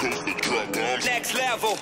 Next level.